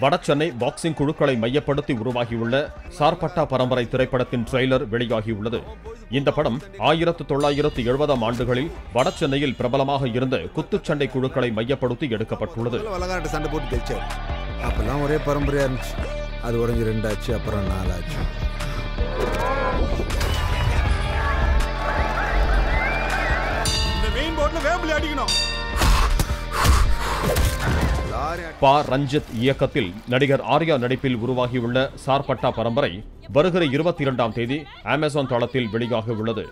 Vadachennai boxing குழுக்களை மையப்படுத்தி உருவாகியுள்ள சார்பட்டா பரம்பரை திரைப்படத்தின் ட்ரெய்லர் வெளியாகியுள்ளது. இந்த படம் ஆயிரத்து தொள்ளாயிரத்து எழுபதாம் ஆண்டுகளில் வடசென்னையில் பிரபலமாக இருந்த குத்துச்சண்டை குழுக்களை மையப்படுத்தி எடுக்கப்பட்டுள்ளது. சண்டை போட்டு அப்பெல்லாம் ஒரே பரம்பரையா இருந்துச்சு. அது உடஞ்சி ரெண்டாச்சு அப்புறம் நாலாச்சு. இந்த மெயின் போர்ட்ல வேம்பிளி அடிக்கணும். பா ரஞ்சித் இயக்கத்தில் நடிகர் ஆர்யா நடிப்பில் உருவாகியுள்ள சார்பட்டா பரம்பரை வருகிற இருபத்தி இரண்டாம் தேதி அமேசான் தளத்தில் வெளியாக உள்ளது